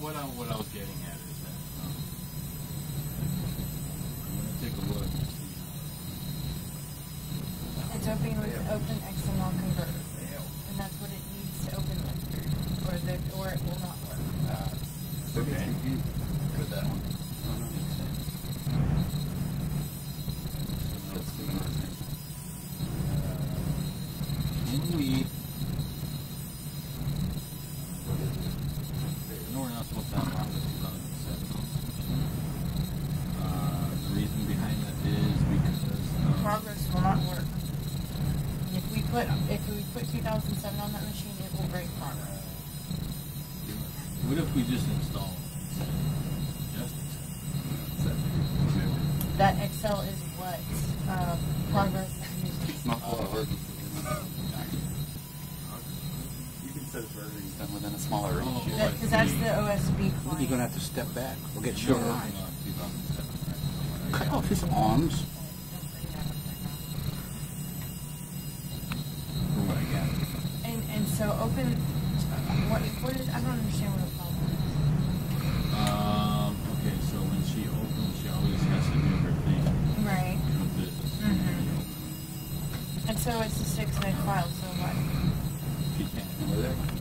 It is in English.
what, I, what I was getting at is that um, I'm going to take a look. It's opening with yeah. open XML converter. And that's what it needs to open with, or, the, or it will not work. Uh, okay. For that one. Let's see. Uh, can we... Progress will not work. If we put, if we put 2007 on that machine, it will break progress. what if we just install just That Excel is what uh, progress uses. It's not a lot of work. You can set it for everything's done within a smaller range. Oh. yeah. Because that's the OSB You're gonna have to step back or get Sure. short lines. 2007, right? Cut off his arms. So open. What? What is? I don't understand what a problem is. Um. Okay. So when she opens, she always has to do her thing. Right. Mm -hmm. And so it's a six-night file. So what? She can't.